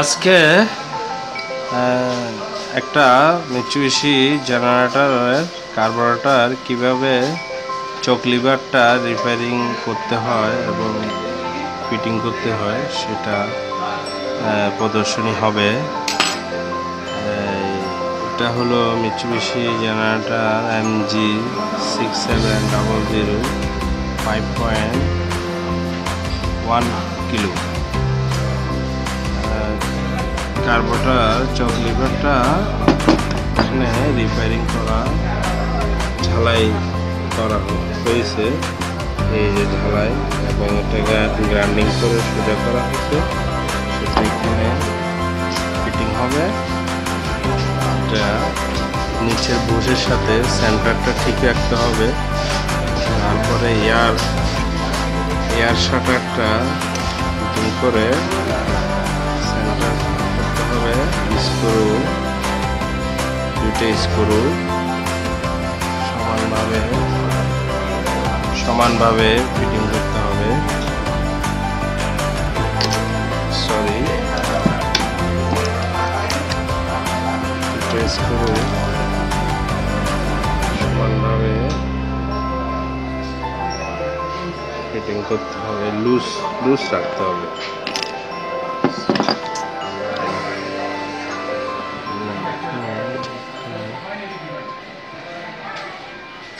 আজকে একটা মিচুবিশি জেনারেটরের কার্বোরেটর কীভাবে চোখ লিভারটা রিপেয়ারিং করতে হয় এবং ফিটিং করতে হয় সেটা প্রদর্শনী হবে। এটা হলো Mitsubishi generator M G six seven double zero five point one kilo carburettor, choke লিভারটা এখানে রিপেয়ারিং করা ঝালাই করা হয়েছে। এই যে ঝালাই এবং এটা গ্রাইন্ডিং করে সোজা করা হয়েছে। সেটা এখানে ফিটিং হবে। এটা নিচের বুশের সাথে সেন্টারটা ঠিক রাখতে হবে। তারপরে এয়ার এয়ার শাটারটা করে স্ক্রু দুইটা স্ক্রু সমানভাবে সমানভাবে ফিটিং করতে হবে। সরি দুটো স্ক্রু সমানভাবে ফিটিং করতে হবে। লুজ লুজ রাখতে হবে।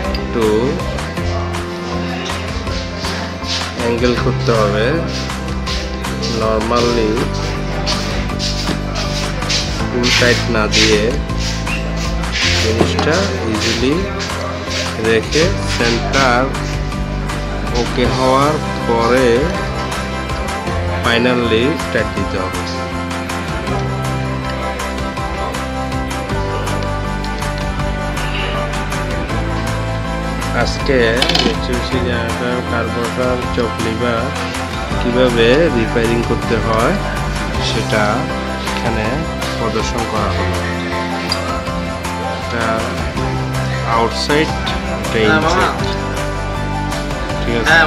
একটু অ্যাঙ্গেল করতে হবে। নর্মালি ফুল টাইট না দিয়ে জিনিসটা ইজিলি রেখে সেন্টার ওকে হওয়ার পরে ফাইনালি টাইট দিতে হবে। আজকে Mitsubishi generator carburettor choke lever কীভাবে রিপেয়ারিং করতে হয় সেটা এখানে প্রদর্শন করা হলো। এটা আউটসাইড হ্যাঁ, ঠিক আছে? হ্যাঁ